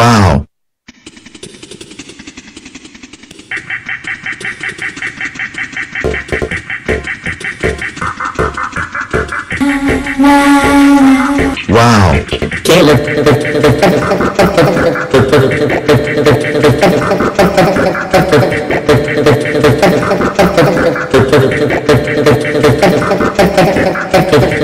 Wow. Wow. Caleb. Wow.